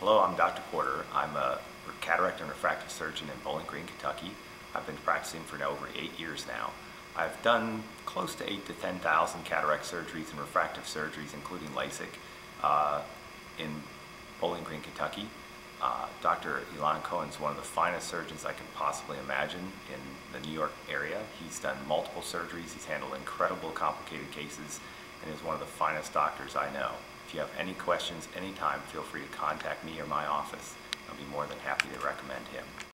Hello, I'm Dr. Porter. I'm a cataract and refractive surgeon in Bowling Green, Kentucky. I've been practicing for now over eight years now. I've done close to eight to 10,000 cataract surgeries and refractive surgeries, including LASIK, uh, in Bowling Green, Kentucky. Uh, Dr. Ilan Cohen is one of the finest surgeons I can possibly imagine in the New York area. He's done multiple surgeries, he's handled incredible complicated cases, and is one of the finest doctors I know. If you have any questions anytime, feel free to contact me or my office. I'll be more than happy to recommend him.